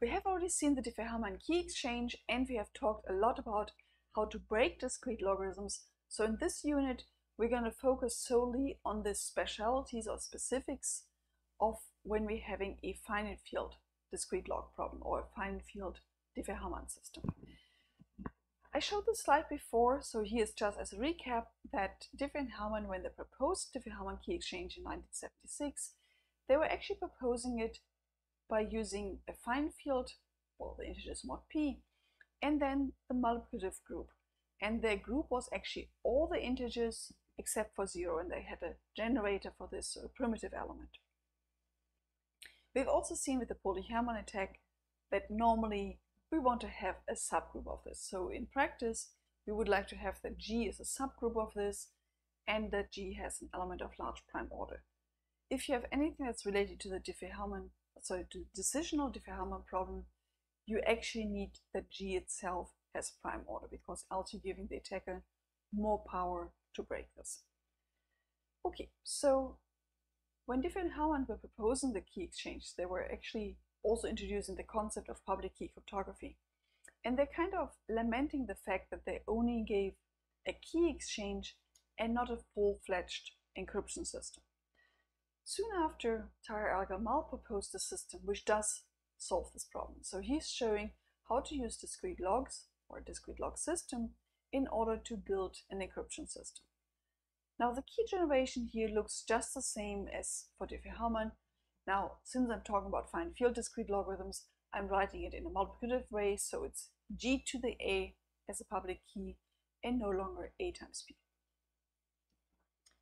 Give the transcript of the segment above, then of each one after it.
We have already seen the Diffie-Hellman key exchange and we have talked a lot about how to break discrete logarithms. So in this unit, we're going to focus solely on the specialities or specifics of when we're having a finite field discrete log problem or a finite field Diffie-Hellman system. I showed this slide before, so here's just as a recap that Diffie-Hellman, when they proposed Diffie-Hellman key exchange in 1976, they were actually proposing it by using a finite field, well, the integers mod p, and then the multiplicative group. And their group was actually all the integers except for zero, and they had a generator for this primitive element. We've also seen with the Pohlig-Hellman attack that normally we want to have a subgroup of this. So in practice, we would like to have that G is a subgroup of this and that G has an element of large prime order. If you have anything that's related to the Diffie-Hellman, sorry, to decisional Diffie-Hellman problem, you actually need that G itself has prime order because else you're giving the attacker more power to break this. Okay, so when Diffie and Hellman were proposing the key exchange, they were actually also introducing the concept of public key cryptography. And they're kind of lamenting the fact that they only gave a key exchange and not a full-fledged encryption system. Soon after, Taher El-Gamal proposed a system which does solve this problem. So he's showing how to use discrete logs or a discrete log system in order to build an encryption system. Now the key generation here looks just the same as for Diffie-Hellman, now, since I'm talking about finite field discrete logarithms, I'm writing it in a multiplicative way, so it's g to the a as a public key and no longer a times p.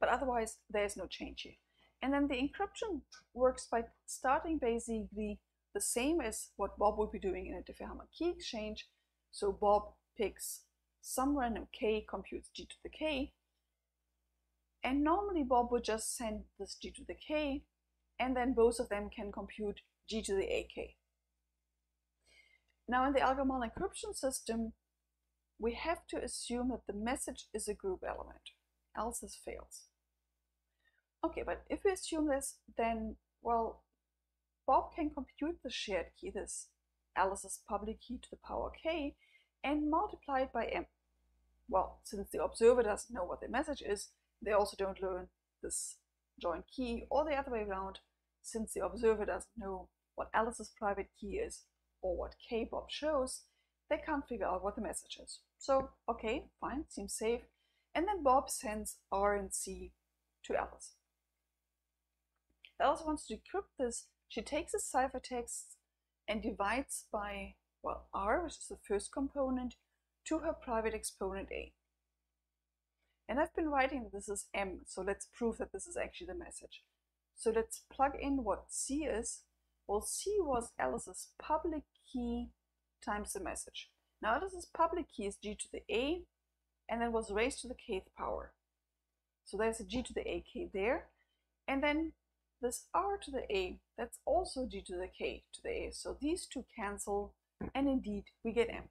But otherwise, there's no change here. And then the encryption works by starting basically the same as what Bob would be doing in a Diffie-Hellman key exchange. So Bob picks some random k, computes g to the k, and normally Bob would just send this g to the k and then both of them can compute g to the ak. Now in the El-Gamal encryption system, we have to assume that the message is a group element, else this fails. Okay, but if we assume this, then, well, Bob can compute the shared key, this Alice's public key to the power k, and multiply it by m. Well, since the observer doesn't know what the message is, they also don't learn this joint key, or the other way around, since the observer doesn't know what Alice's private key is or what K-Bob shows, they can't figure out what the message is. So, okay, fine, seems safe. And then Bob sends R and C to Alice. Alice wants to decrypt this. She takes the ciphertext and divides by, well, R, which is the first component, to her private exponent A. And I've been writing that this is M, so let's prove that this is actually the message. So let's plug in what C is. Well, C was Alice's public key times the message. Now Alice's public key is G to the A and then was raised to the kth power. So there's a G to the AK there. And then this R to the A, that's also G to the K to the A. So these two cancel and indeed we get M.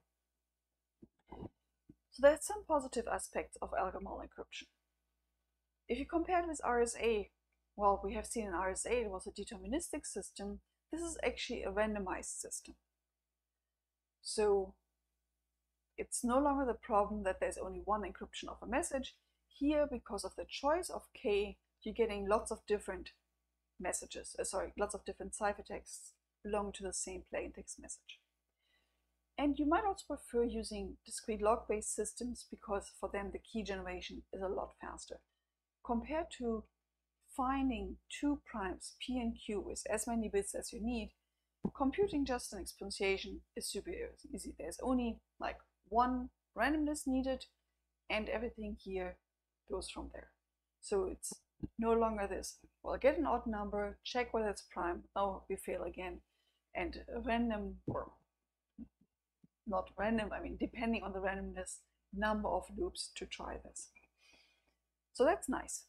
So there's some positive aspects of El-Gamal encryption. If you compare it with RSA, well, we have seen in RSA it was a deterministic system. This is actually a randomized system. So it's no longer the problem that there's only one encryption of a message. Here, because of the choice of K, you're getting lots of different messages, uh, sorry, lots of different ciphertexts belong to the same plaintext message. And you might also prefer using discrete log-based systems because for them the key generation is a lot faster. Compared to finding two primes p and q with as many bits as you need, computing just an exponentiation is super easy. There's only like one randomness needed and everything here goes from there. So it's no longer this, well, get an odd number, check whether it's prime, oh, we fail again, and random, or not random, I mean, depending on the randomness, number of loops to try this. So that's nice.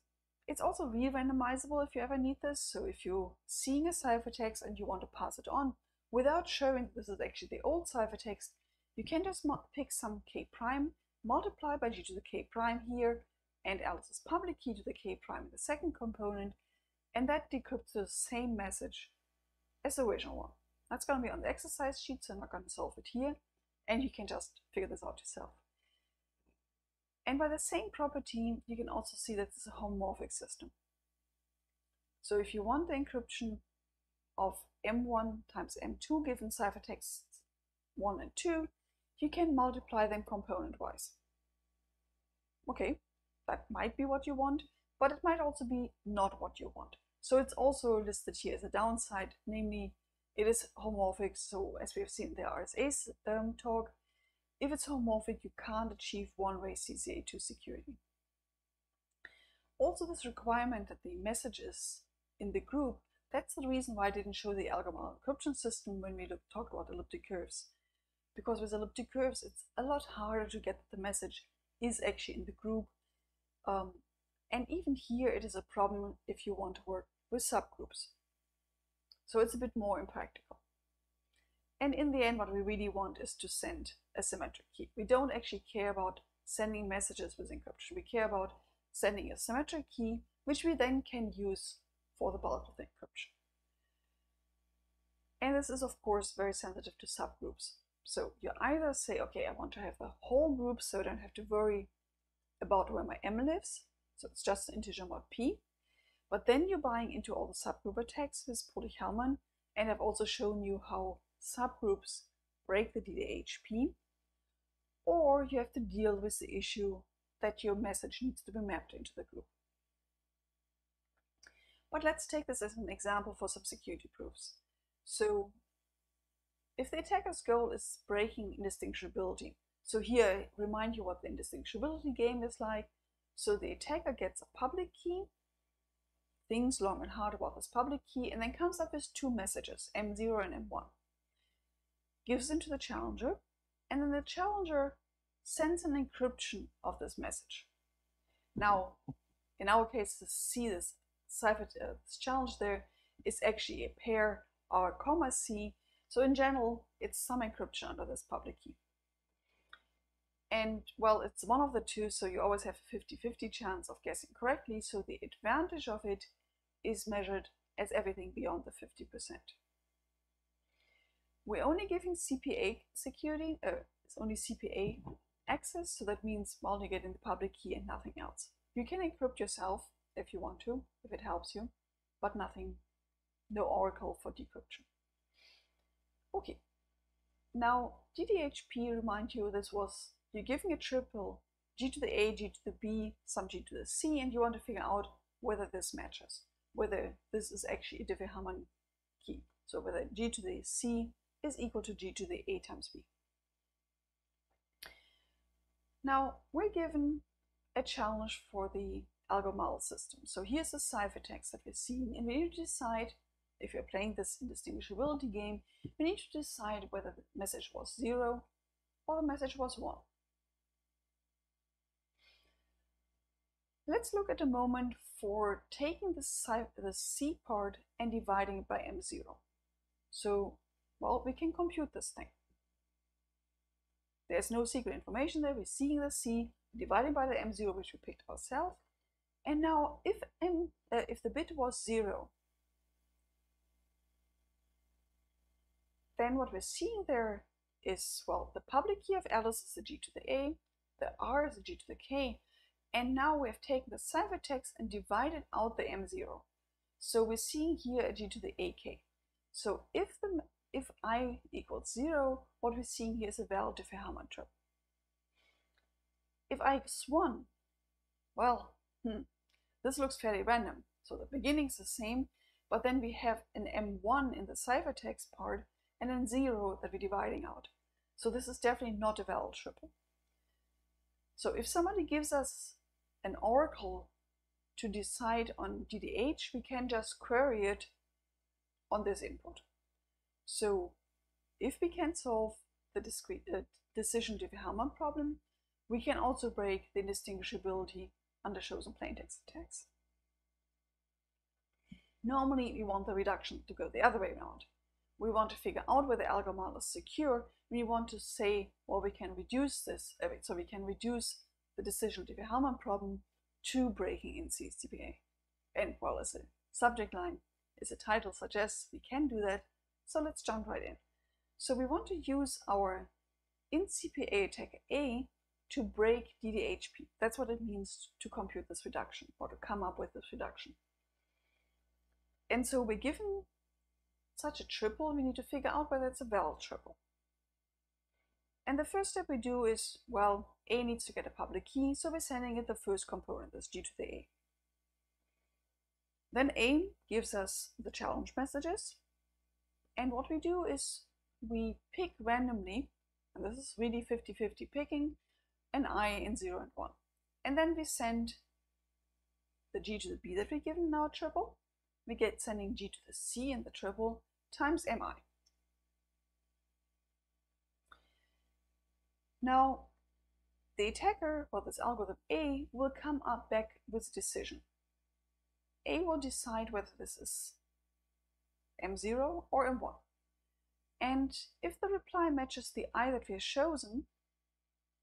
It's also re-randomizable if you ever need this. So if you're seeing a ciphertext and you want to pass it on without showing this is actually the old ciphertext, you can just pick some k prime, multiply by g to the k prime here, and Alice's public key to the k prime in the second component, and that decrypts the same message as the original one. That's going to be on the exercise sheet, so I'm not going to solve it here. And you can just figure this out yourself. And by the same property, you can also see that it's a homomorphic system. So if you want the encryption of M1 times M2 given ciphertexts 1 and 2, you can multiply them component-wise. Okay, that might be what you want, but it might also be not what you want. So it's also listed here as a downside, namely it is homomorphic, so as we have seen in the RSA um, talk, if it's homomorphic, you can't achieve one-way CCA2 security. Also, this requirement that the message is in the group, that's the reason why I didn't show the ElGamal encryption system when we talked about elliptic curves. Because with elliptic curves, it's a lot harder to get that the message is actually in the group. Um, and even here, it is a problem if you want to work with subgroups. So it's a bit more impractical. And in the end, what we really want is to send a symmetric key. We don't actually care about sending messages with encryption. We care about sending a symmetric key, which we then can use for the bulk of the encryption. And this is, of course, very sensitive to subgroups. So you either say, okay, I want to have a whole group so I don't have to worry about where my m lives. So it's just an integer mod p. But then you're buying into all the subgroup attacks with Pohlig-Hellman. And I've also shown you how subgroups break the DDHP. Or you have to deal with the issue that your message needs to be mapped into the group. But let's take this as an example for some security proofs. So if the attacker's goal is breaking indistinguishability, so here remind you what the indistinguishability game is like. So the attacker gets a public key, thinks long and hard about this public key, and then comes up with two messages, M0 and M1. Gives them to the challenger, and then the challenger sends an encryption of this message. Now, in our case, see this cipher uh, challenge there is actually a pair R comma C. So in general, it's some encryption under this public key. And well, it's one of the two, so you always have a 50-50 chance of guessing correctly. So the advantage of it is measured as everything beyond the 50%. We're only giving CPA security, uh, it's only CPA access, so that means well, you get in the public key and nothing else. You can encrypt yourself if you want to, if it helps you, but nothing, no oracle for decryption. Okay, now DDHP, remind you, this was, you're giving a triple G to the A, G to the B, some G to the C, and you want to figure out whether this matches, whether this is actually a Diffie-Hellman key. So whether G to the C is equal to G to the A times B. Now, we're given a challenge for the ElGamal system. So here's the ciphertext that we're seeing, and we need to decide if you're playing this indistinguishability game, we need to decide whether the message was zero or the message was one. Let's look at a moment for taking the, the C part and dividing it by M0. So, well, we can compute this thing. There's no secret information there. We're seeing the C, divided by the M0, which we picked ourselves. And now, if, M, uh, if the bit was 0, then what we're seeing there is, well, the public key of Alice is the G to the A, the R is the G to the K, and now we have taken the ciphertext and divided out the M0. So we're seeing here a G to the AK. So if the if i equals 0, what we're seeing here is a valid Diffie-Hellman trip. If i equals 1, well, hmm, this looks fairly random. So the beginning is the same, but then we have an M1 in the ciphertext part and then 0 that we're dividing out. So this is definitely not a valid triple. So if somebody gives us an oracle to decide on DDH, we can just query it on this input. So if we can solve the discrete uh, decision Diffie-Hellman problem, we can also break the indistinguishability under chosen plaintext attacks. Normally, we want the reduction to go the other way around. We want to figure out whether the ElGamal model is secure. We want to say, well, we can reduce this, uh, so we can reduce the decision Diffie-Hellman problem to breaking IND-CPA. And well, as a subject line, as a title suggests, we can do that So let's jump right in. So we want to use our IND-CPA attack A to break DDHP. That's what it means to compute this reduction or to come up with this reduction. And so we're given such a triple, we need to figure out whether it's a valid triple. And the first step we do is, well, A needs to get a public key, so we're sending it the first component, this G to the A. Then A gives us the challenge messages. And what we do is we pick randomly, and this is really 50-50 picking, an i in 0 and 1. And then we send the g to the b that we're given in our triple. We get sending g to the c in the triple times mi. Now, the attacker, well, this algorithm A, will come up back with decision. A will decide whether this is M0 or M1. And if the reply matches the I that we have chosen,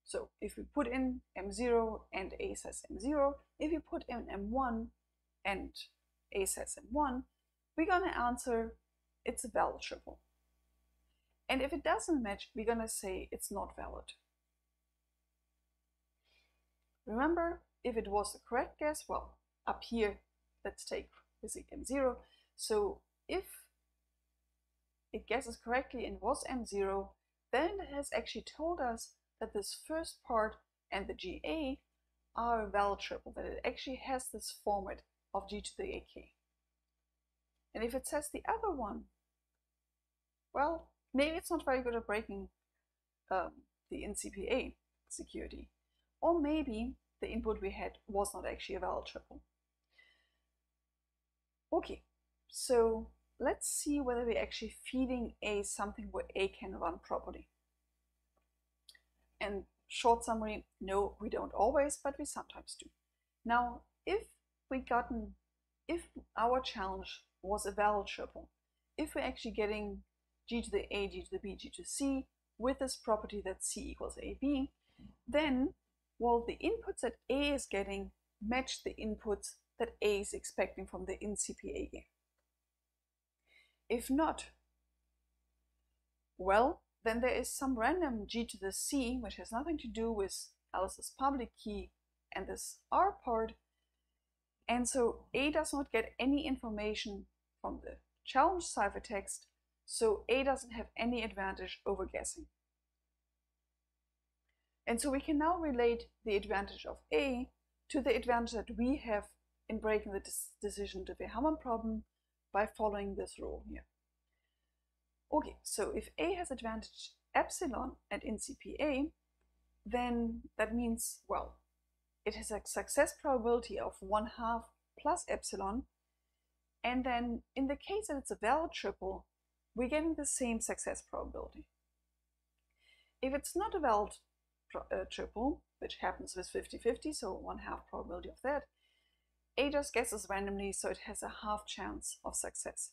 so if we put in M0 and A says M0, if we put in M1 and A says M1, we're going to answer it's a valid triple. And if it doesn't match, we're going to say it's not valid. Remember, if it was the correct guess, well, up here, let's take physic M0. So if it guesses correctly and was M0, then it has actually told us that this first part and the GA are a valid triple, that it actually has this format of G to the AK. And if it says the other one, well, maybe it's not very good at breaking um, the IND-CPA security. Or maybe the input we had was not actually a valid triple. Okay, so let's see whether we're actually feeding A something where A can run properly. And short summary, no, we don't always, but we sometimes do. Now, if we gotten, if our challenge was a valid triple, if we're actually getting g to the a, g to the b, g to c with this property that c equals ab, then, well, the inputs that a is getting match the inputs that a is expecting from the game. If not, well, then there is some random g to the c, which has nothing to do with Alice's public key and this r part. And so A does not get any information from the challenge ciphertext, so A doesn't have any advantage over guessing. And so we can now relate the advantage of A to the advantage that we have in breaking the decision Diffie-Hellman problem by following this rule here. Okay, so if A has advantage epsilon at IND-CPA, then that means, well, it has a success probability of 1 half plus epsilon. And then in the case that it's a valid triple, we're getting the same success probability. If it's not a valid uh, triple, which happens with 50-50, so 1 half probability of that, A just guesses randomly, so it has a half chance of success.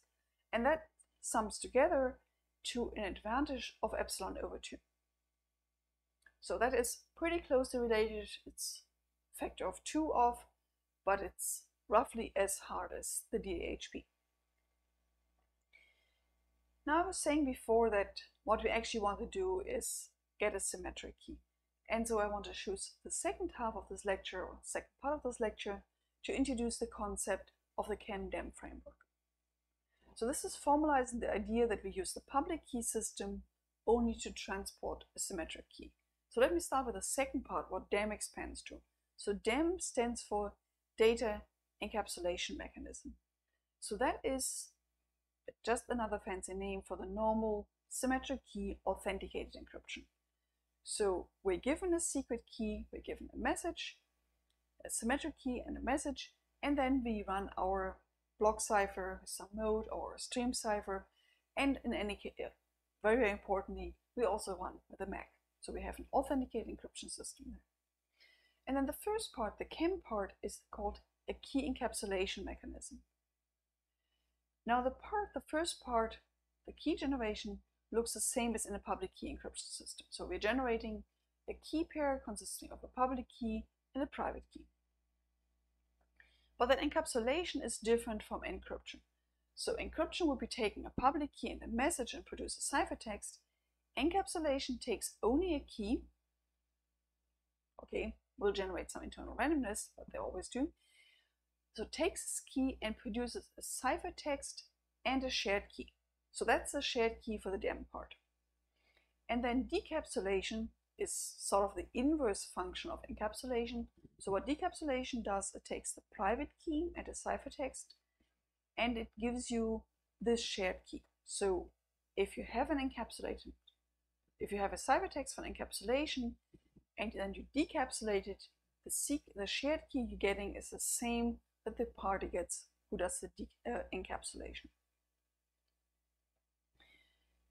And that sums together to an advantage of epsilon over 2. So that is pretty closely related. It's factor of 2 off, but it's roughly as hard as the DHP. Now I was saying before that what we actually want to do is get a symmetric key. And so I want to choose the second half of this lecture, or second part of this lecture, to introduce the concept of the KEM-DEM framework. So this is formalizing the idea that we use the public key system only to transport a symmetric key. So let me start with the second part, what DEM expands to. So DEM stands for Data Encapsulation Mechanism. So that is just another fancy name for the normal symmetric key authenticated encryption. So we're given a secret key, we're given a message, a symmetric key and a message, and then we run our block cipher, some mode or a stream cipher, and in any case, very, very importantly, we also run a MAC. So we have an authenticated encryption system there. And then the first part, the KEM part, is called a key encapsulation mechanism. Now the part, the first part, the key generation, looks the same as in a public key encryption system. So we're generating a key pair consisting of a public key and a private key. But that encapsulation is different from encryption. So encryption would be taking a public key and a message and produce a ciphertext. Encapsulation takes only a key. Okay, will generate some internal randomness, but they always do. So takes this key and produces a ciphertext and a shared key. So that's a shared key for the DEM part. And then decapsulation is sort of the inverse function of encapsulation. So what decapsulation does, it takes the private key and a ciphertext and it gives you this shared key. So if you have an encapsulated, if you have a ciphertext for an encapsulation and then you decapsulate it, the, the shared key you're getting is the same that the party gets who does the uh, encapsulation.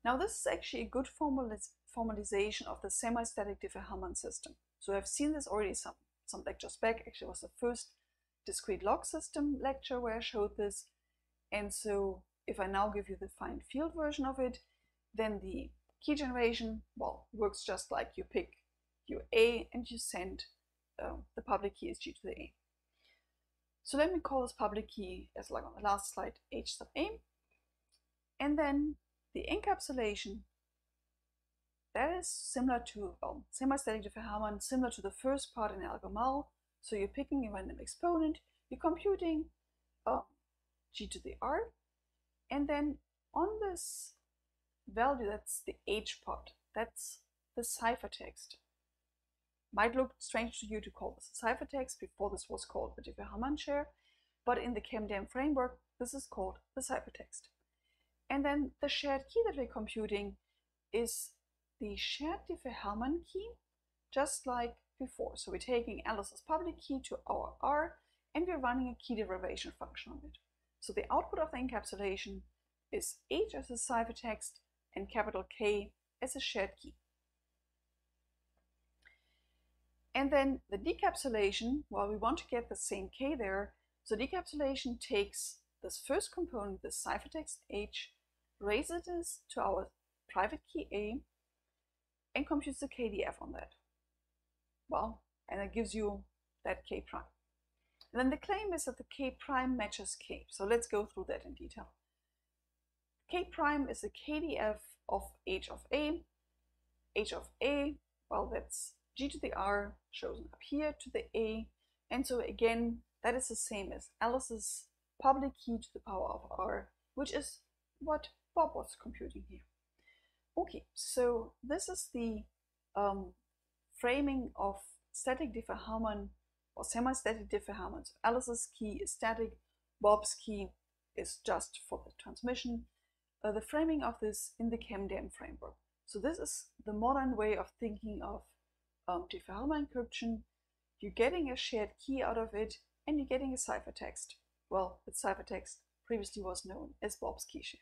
Now this is actually a good formaliz formalization of the semi-static Diffie-Hellman system. So I've seen this already some, some lectures back, actually was the first discrete log system lecture where I showed this. And so if I now give you the fine field version of it, then the key generation, well, works just like you pick your A and you send uh, the public key is G to the A. So let me call this public key as like on the last slide H sub A. And then the encapsulation that is similar to well, semi-static Diffie-Hellman, similar to the first part in ElGamal. So you're picking a random exponent, you're computing uh, g to the r, and then on this value, that's the h part, that's the ciphertext. Might look strange to you to call this a ciphertext before this was called the Diffie-Hellman share, but in the KEM-DEM framework, this is called the ciphertext. And then the shared key that we're computing is the shared Diffie-Hellman key, just like before. So we're taking Alice's public key to our R, and we're running a key derivation function on it. So the output of the encapsulation is H as a ciphertext and capital K as a shared key. And then the decapsulation, well, we want to get the same K there. So decapsulation takes this first component, the ciphertext H, raises this to our private key A, and computes the KDF er on that. Well, and it gives you that K prime. And then the claim is that the K prime matches K. So let's go through that in detail. K prime is the KDF of H of A. H of A, well, that's G to the R chosen up here to the A. And so again, that is the same as Alice's public key to the power of R, which is what Bob was computing here. Okay, so this is the um, framing of static Diffie-Hellman or semi-static Diffie-Hellman. Alice's key is static, Bob's key is just for the transmission. Uh, the framing of this in the KEM-DEM framework. So this is the modern way of thinking of um, Diffie-Hellman encryption. You're getting a shared key out of it and you're getting a ciphertext. Well, the ciphertext previously was known as Bob's key share.